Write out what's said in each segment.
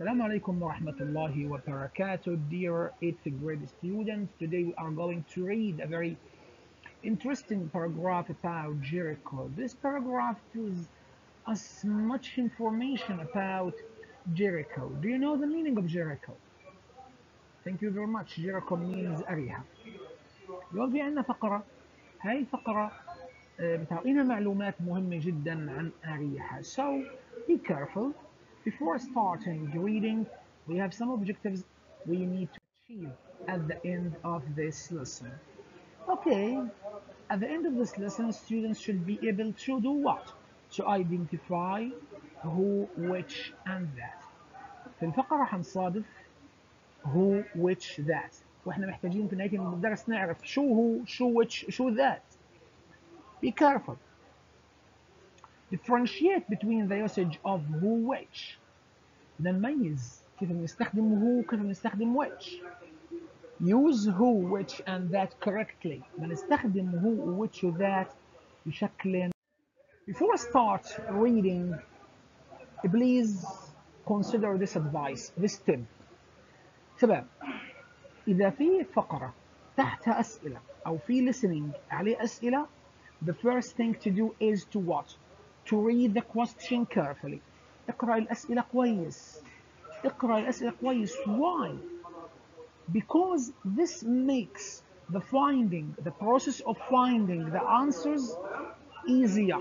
Assalamu alaikum wa rahmatullahi wa barakatuh, dear 8th grade students. Today we are going to read a very interesting paragraph about Jericho. This paragraph gives us much information about Jericho. Do you know the meaning of Jericho? Thank you very much. Jericho means أريحة. اليوم في عندنا فقرة هاي الفقرة آه، بتعطينا معلومات مهمة جدا عن أريحة. So be careful. Before starting reading, we have some objectives we need to achieve at the end of this lesson. Okay, at the end of this lesson, students should be able to do what? To identify who, which, and that. في الفقرة راح نصادف who, which, that. واحنا محتاجين في نهاية الدرس نعرف شو هو, شو which, شو that. Be careful. differentiate between the usage of who which بدنا نميز كيف بنستخدم who كيف بنستخدم which use who which and that correctly بنستخدم who which و that بشكل before I start reading please consider this advice this tip شباب إذا في فقرة تحتها أسئلة أو في listening عليه أسئلة the first thing to do is to what To read the question carefully. اقرأ الأسئلة كويس. اقرأ الأسئلة كويس. Why? Because this makes the finding the process of finding the answers easier.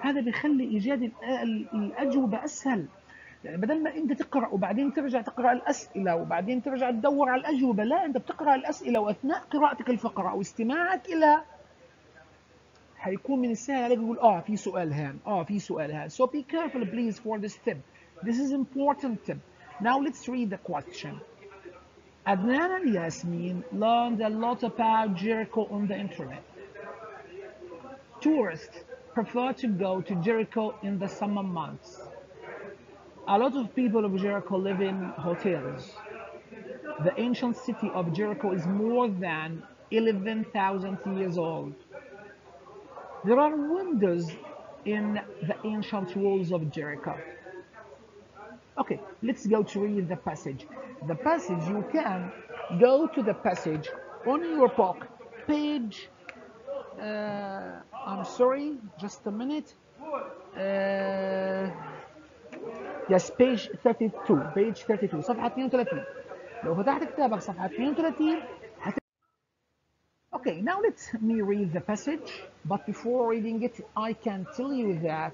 هذا بيخلي إيجاد ال- ال- الأجوبة أسهل. يعني بدل ما أنت تقرأ وبعدين ترجع تقرأ الأسئلة وبعدين ترجع تدور على الأجوبة لا أنت بتقرأ الأسئلة وأثناء قراءتك الفقرة أو استماعك إلى هيكون من السهل عليك يقول اه في سؤال هان اه في سؤال هان so be careful please for this tip this is important tip now let's read the question Adnan and Yasmin learned a lot about Jericho on the internet tourists prefer to go to Jericho in the summer months a lot of people of Jericho live in hotels the ancient city of Jericho is more than 11,000 years old there are windows in the ancient walls of Jericho. Okay, let's go to read the passage. The passage, you can go to the passage on your book, page, uh, I'm sorry, just a minute. Uh, yes, page 32, page 32, صفحة 32. لو فتحت كتابك صفحة 32 هت... Okay, now let me read the passage, but before reading it, I can tell you that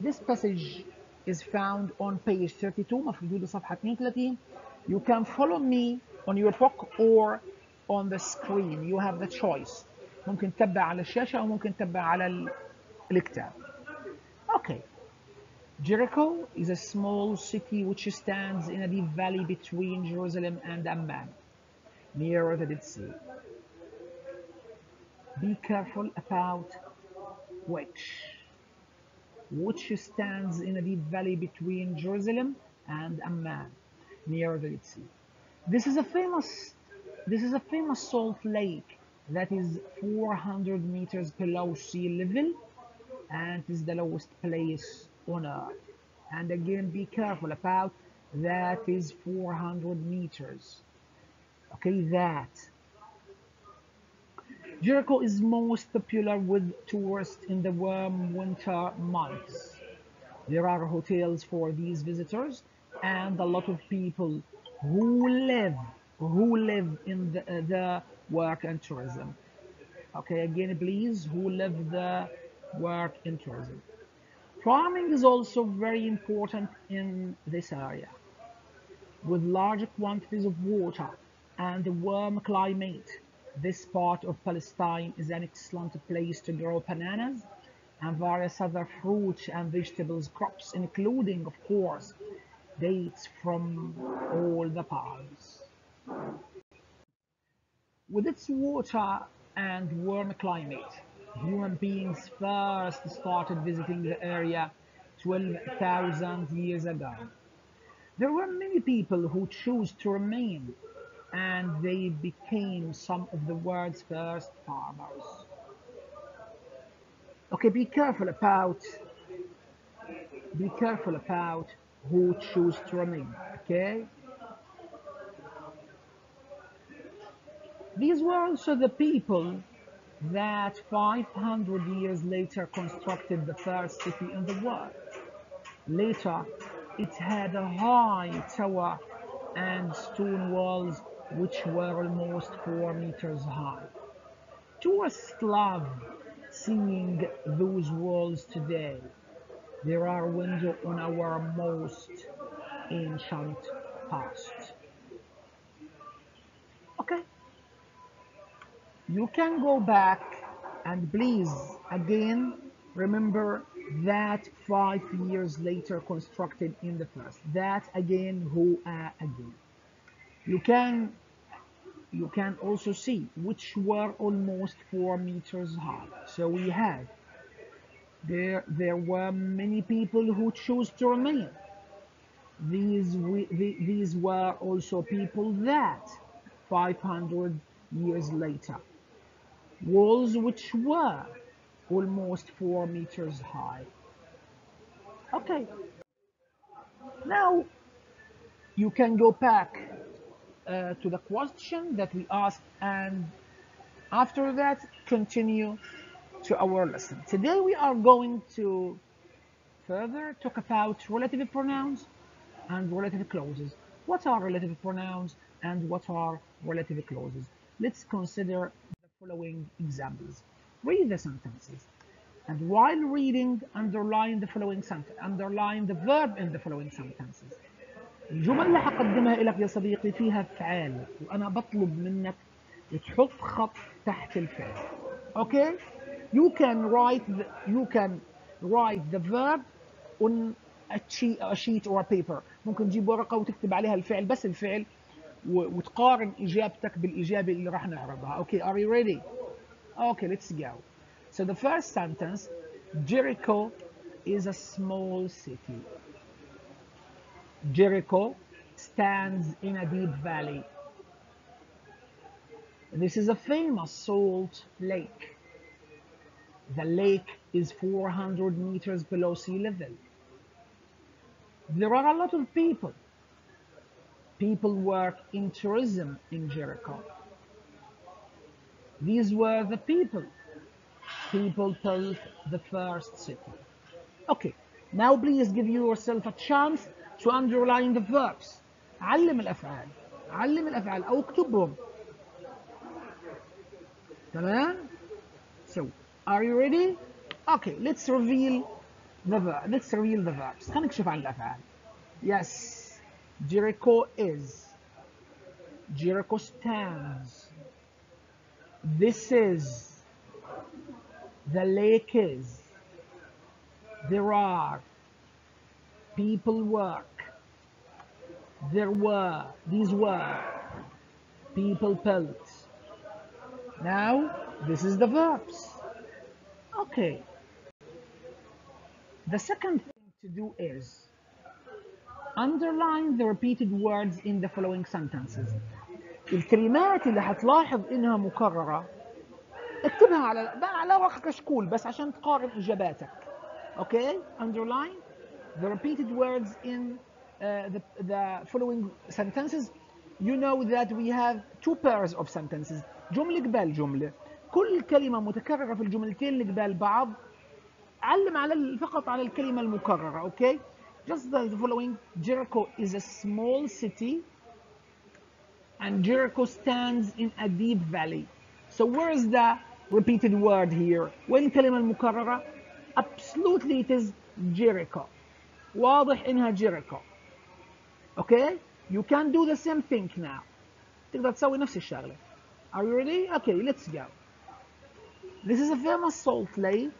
this passage is found on page 32 مفروض صفحة 32 You can follow me on your book or on the screen. You have the choice. ممكن تتبع على الشاشة أو ممكن تتبع على ال- الكتاب. Okay. Jericho is a small city which stands in a deep valley between Jerusalem and Amman, near the Dead Sea. Be careful about which. Which stands in a deep valley between Jerusalem and Amman, near the Dead Sea. This is a famous this is a famous salt lake that is 400 meters below sea level and is the lowest place on earth. And again, be careful about that is 400 meters. Okay, that. Jericho is most popular with tourists in the warm winter months. There are hotels for these visitors and a lot of people who live who live in the, uh, the work and tourism. Okay, again, please, who live the work and tourism. Farming is also very important in this area. With large quantities of water and a warm climate, this part of Palestine is an excellent place to grow bananas and various other fruits and vegetables crops, including, of course, dates from all the palms. With its water and warm climate, human beings first started visiting the area 12,000 years ago. There were many people who chose to remain and they became some of the world's first farmers. Okay, be careful about be careful about who choose to remain. Okay. These were also the people that 500 years later constructed the first city in the world. Later, it had a high tower and stone walls which were almost 4 meters high. Tourists love seeing those walls today. There are windows on our most ancient past. Okay. You can go back and please again remember that five years later constructed in the first. That again who again. You can you can also see which were almost four meters high. So we had there there were many people who chose to remain. These we, the, these were also people that 500 years later walls which were almost four meters high. Okay. Now you can go back Uh, to the question that we asked and after that continue to our lesson. Today we are going to further talk about relative pronouns and relative clauses. What are relative pronouns and what are relative clauses? Let's consider the following examples. Read the sentences and while reading underline the following sentence underline the verb in the following sentences الجمل اللي هقدمها لك يا صديقي فيها فعال وأنا بطلب منك تحط خط تحت الفعل. okay you can write the, you can write the verb on a sheet, or a paper. ممكن تجيب ورقة وتكتب عليها الفعل بس الفعل وتقارن إجابتك بالإجابة اللي راح نعرضها. okay are you ready? okay let's go. So the first sentence Jericho is a small city. Jericho stands in a deep valley. This is a famous salt lake. The lake is 400 meters below sea level. There are a lot of people. People work in tourism in Jericho. These were the people. People built the first city. Okay, now please give yourself a chance to underline the verbs علم الافعال علم الافعال أو اكتبهم تمام so are you ready okay let's reveal the verb let's reveal the verbs خلينا نكشف عن الافعال yes Jericho is Jericho stands this is the lake is there are people work there were these were people built now this is the verbs okay the second thing to do is underline the repeated words in the following sentences الكلمات اللي هتلاحظ انها مكررة اكتبها على بقى على ورقة كشكول بس عشان تقارن اجاباتك okay underline the repeated words in uh, the, the following sentences you know that we have two pairs of sentences جملة قبال جملة كل كلمة متكررة في الجملتين اللي قبال بعض علم على فقط على الكلمة المكررة okay just the following Jericho is a small city and Jericho stands in a deep valley so where is the repeated word here وين الكلمة المكررة absolutely it is Jericho واضح انها جيريكو اوكي you can do the same thing now تقدر تسوي نفس الشغله are you ready okay let's go this is a famous salt lake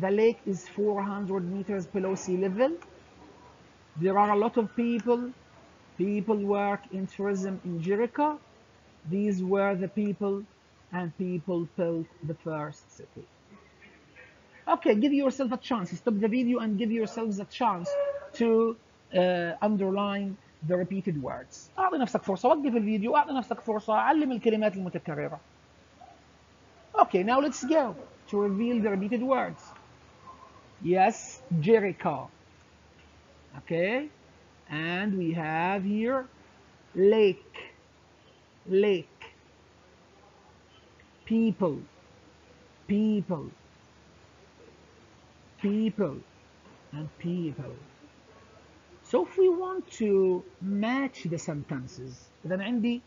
the lake is 400 meters below sea level there are a lot of people people work in tourism in Jericho these were the people and people built the first city okay give yourself a chance stop the video and give yourselves a chance to uh, underline the repeated words اعطي نفسك فرصه وقف الفيديو اعطي نفسك فرصه علم الكلمات المتكرره okay now let's go to reveal the repeated words yes Jericho okay and we have here lake lake people people People and people so if we want to match the sentences then عندي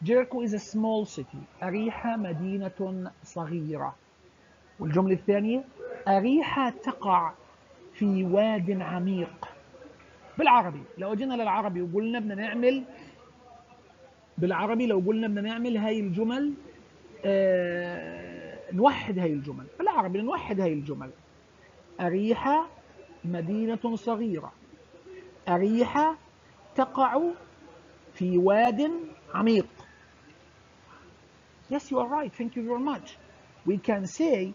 Jericho is a small city. أريحة مدينة صغيرة. والجملة الثانية أريحة تقع في واد عميق. بالعربي لو جينا للعربي وقلنا بدنا نعمل بالعربي لو قلنا بدنا نعمل هاي الجمل آه نوحد هاي الجمل. بالعربي نوحد هاي الجمل. أريحة مدينة صغيرة أريحة تقع في واد عميق Yes, you are right. Thank you very much. We can say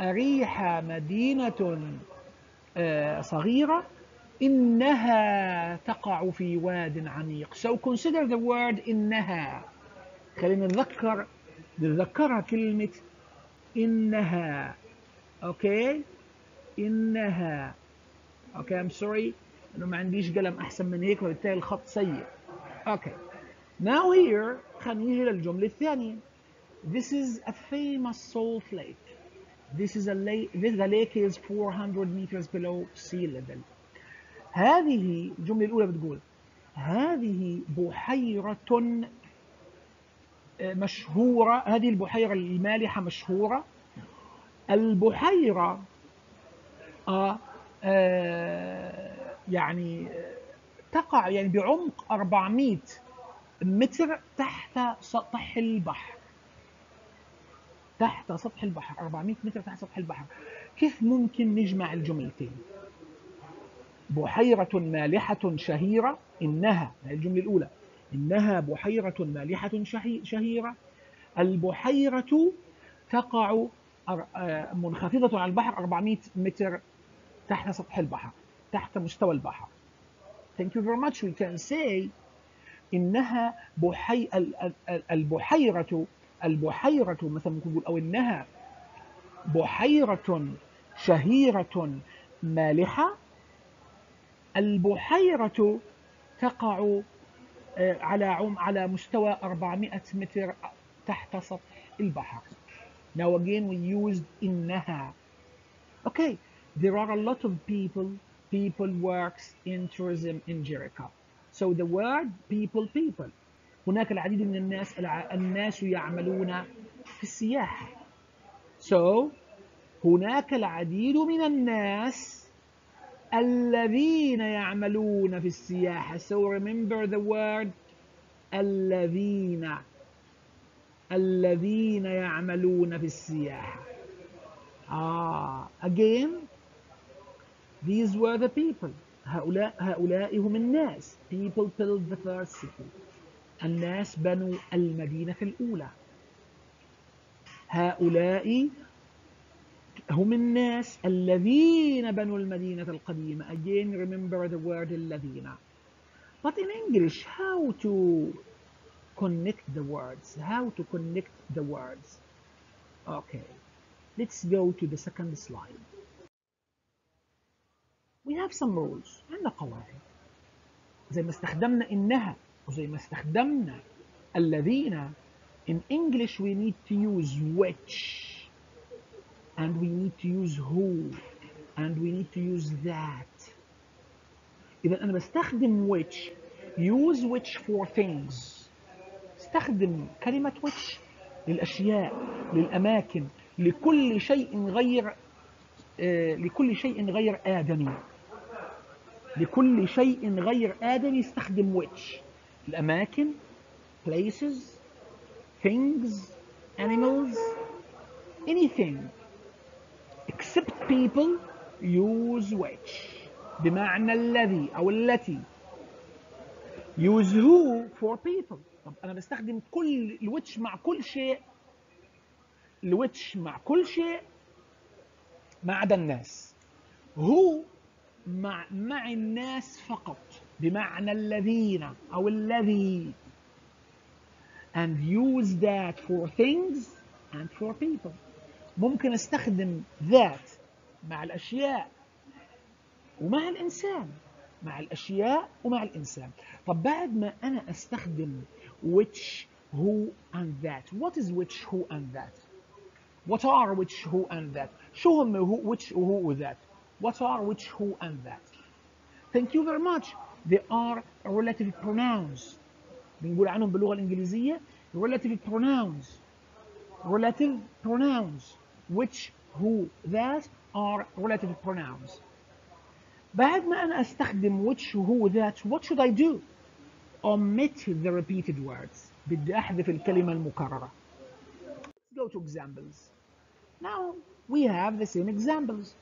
أريحة مدينة آه صغيرة إنها تقع في واد عميق. So consider the word إنها. خلينا نتذكر نتذكرها كلمة إنها. Okay? إنها. Okay, I'm sorry. أنه ما عنديش قلم أحسن من هيك وبالتالي الخط سيء. Okay. Now here خلينا نيجي للجملة الثانية. This is a famous salt lake. This is a lake. This the lake is 400 meters below sea level. هذه الجملة الأولى بتقول هذه بحيرة مشهورة هذه البحيرة المالحة مشهورة البحيرة آه آه يعني تقع يعني بعمق 400 متر تحت سطح البحر. تحت سطح البحر 400 متر تحت سطح البحر. كيف ممكن نجمع الجملتين؟ بحيرة مالحة شهيرة إنها الجملة الأولى إنها بحيرة مالحة شهيرة. البحيرة تقع منخفضة على البحر 400 متر تحت سطح البحر تحت مستوى البحر Thank you very much we can say إنها بحي البحيرة البحيرة مثلا ممكن نقول أو إنها بحيرة شهيرة مالحة البحيرة تقع على عم على مستوى 400 متر تحت سطح البحر. Now again we used إنها. Okay, there are a lot of people people works in tourism in Jericho. So the word people people هناك العديد من الناس الناس يعملون في السياحة. So هناك العديد من الناس الذين يعملون في السياحة. So remember the word الذين الذين يعملون في السياحة. Ah, again these were the people. هؤلاء هؤلاء هم الناس. People built the first city. الناس بنوا المدينة الأولى هؤلاء هم الناس الذين بنوا المدينة القديمة again remember the word الذين but in English how to connect the words how to connect the words okay let's go to the second slide have some rules. عندنا قواعد. زي ما استخدمنا إنها وزي ما استخدمنا الذين in English we need to use which and we need to use who and we need to use that. إذا أنا بستخدم which use which for things. استخدم كلمة which للأشياء للأماكن لكل شيء غير آه لكل شيء غير آدمي. لكل شيء غير آدمي استخدم which. الأماكن places things animals anything. Except people use which. بمعنى الذي أو التي. Use who for people. طب أنا بستخدم كل الويتش مع كل شيء. الويتش مع كل شيء. ما عدا الناس. هو مع مع الناس فقط بمعنى الذين أو الذي and use that for things and for people ممكن استخدم that مع الأشياء ومع الإنسان مع الاشياء ومع الانسان طب بعد ما أنا استخدم which who and that what is which who and that what are which who and that شو هم which who و that what are which who and that thank you very much they are relative pronouns بنقول عنهم باللغه الانجليزيه relative pronouns relative pronouns which who that are relative pronouns بعد ما انا استخدم which who that what should I do omit the repeated words بدي احذف الكلمه المكرره let's go to examples now we have the same examples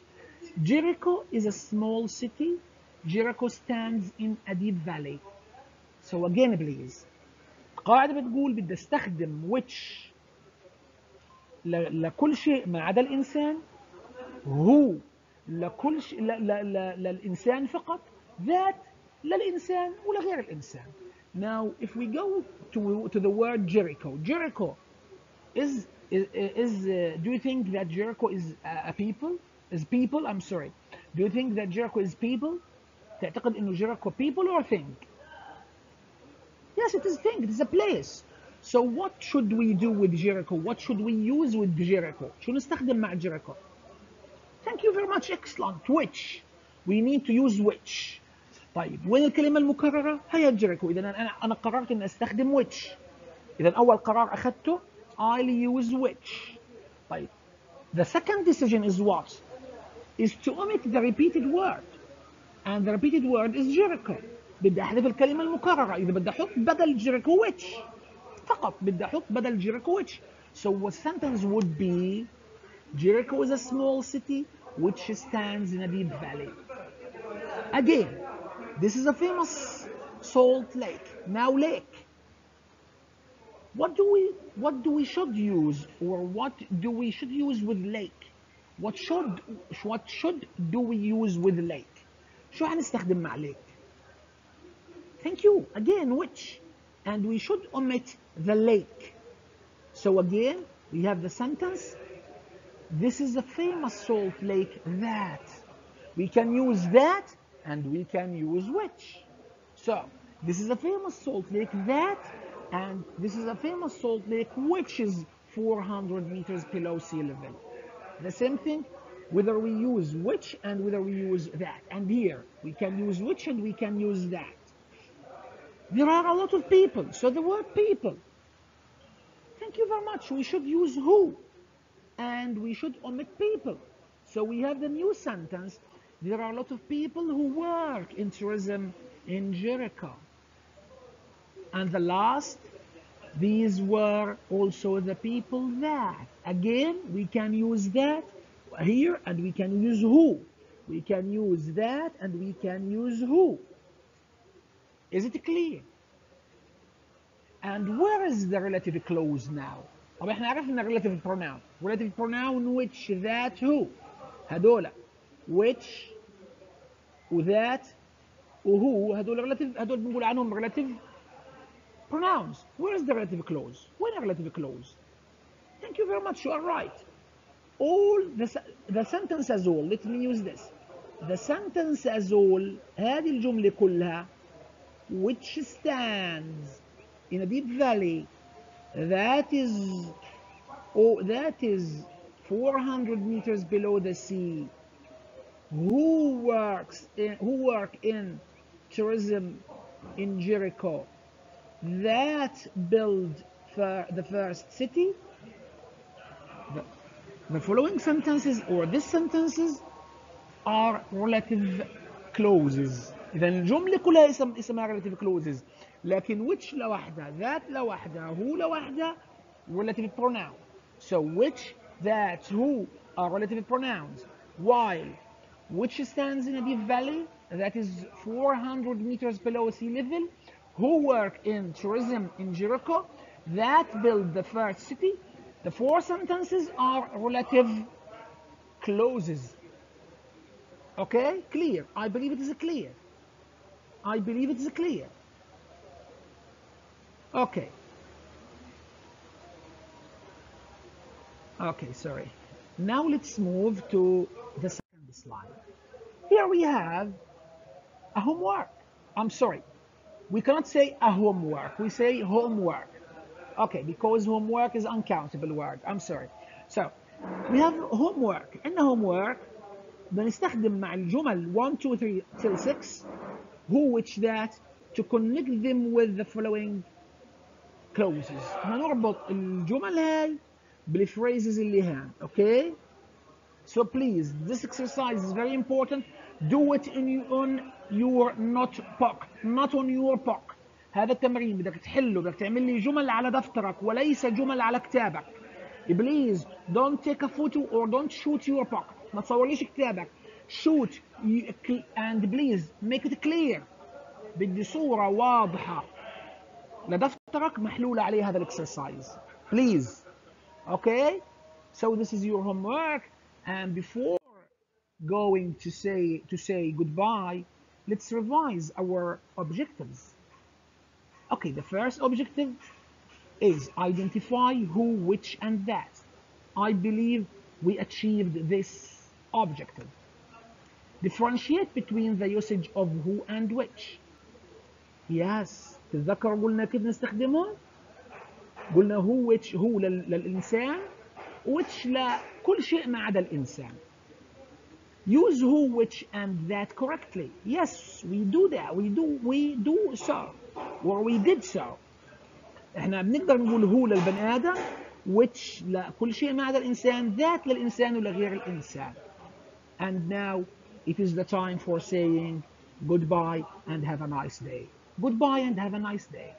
Jericho is a small city Jericho stands in a deep valley so again please القاعده بتقول بدي استخدم which لكل شيء ما عدا الانسان هو لكل شيء ل... ل... ل... للانسان فقط ذات للانسان ولغير الانسان now if we go to to the word Jericho Jericho is is, is uh, do you think that Jericho is a, a people is people I'm sorry do you think that Jericho is people تعتقد انه Jericho people or thing yes it is thing it is a place so what should we do with Jericho what should we use with Jericho شو نستخدم مع Jericho Thank you very much. Excellent. Which? We need to use which. طيب وين الكلمة المكررة؟ هي جيريكو. إذا أنا أنا قررت إني أستخدم which. إذا أول قرار أخذته I'll use which. طيب. The second decision is what? Is to omit the repeated word. And the repeated word is Jericho. بدي أحذف الكلمة المكررة. إذا بدي أحط بدل جيريكو which. فقط بدي أحط بدل جيريكو which. So what sentence would be Jericho is a small city which stands in a deep valley. Again, this is a famous salt lake. Now lake. What do we what do we should use or what do we should use with lake? What should what should do we use with lake? شو هنستخدم مع lake? Thank you. Again, which? And we should omit the lake. So again, we have the sentence this is a famous salt lake that. We can use that and we can use which. So, this is a famous salt lake that and this is a famous salt lake which is 400 meters below sea level. The same thing whether we use which and whether we use that. And here we can use which and we can use that. There are a lot of people. So the word people. Thank you very much. We should use who and we should omit people. So we have the new sentence. There are a lot of people who work in tourism in Jericho. And the last, these were also the people that. Again, we can use that here and we can use who. We can use that and we can use who. Is it clear? And where is the relative clause now? طب احنا عرفنا relative pronoun relative pronoun which that who هدول which وذات وهو هدول relative هدول بنقول عنهم relative pronouns where is the relative clause وين relative clause thank you very much you are right all the, the sentence as all let me use this the sentence as all هذه الجملة كلها which stands in a deep valley that is oh that is 400 meters below the sea who works in, who work in tourism in Jericho that build for the first city the, the following sentences or these sentences are relative clauses اذا الجمله كلها اسم اسمها relative clauses لكن which لوحدها that لوحدها who لوحدها relative pronoun so which that who are relative pronouns while which stands in a deep valley that is 400 meters below sea level who work in tourism in Jericho that build the first city the four sentences are relative clauses okay clear I believe it is clear I believe it is clear Okay. Okay, sorry. Now let's move to the second slide. Here we have a homework. I'm sorry. We cannot say a homework. We say homework. Okay, because homework is uncountable word. I'm sorry. So, we have homework. In homework بنستخدم مع الجمل 1 2 3 till 6 who which that to connect them with the following clauses هنربط الجمل هاي بالphrases اللي هان okay So please this exercise is very important do it in on your notebook not on your book هذا التمرين بدك تحله بدك تعمل لي جمل على دفترك وليس جمل على كتابك please don't take a photo or don't shoot your book ما تصورليش كتابك shoot and please make it clear بدي صورة واضحة لدفترك محلولة عليه هذا الاكسرسايز please okay so this is your homework and before going to say to say goodbye let's revise our objectives okay the first objective is identify who which and that I believe we achieved this objective differentiate between the usage of who and which yes تتذكر قلنا كيف نستخدمهم قلنا هو which هو للإنسان which لكل شيء ما عدا الإنسان use who which and that correctly yes we do that we do we do so or we did so احنا بنقدر نقول هو للبني ادم which لكل شيء ما عدا الانسان that للانسان ولغير الانسان and now it is the time for saying goodbye and have a nice day goodbye and have a nice day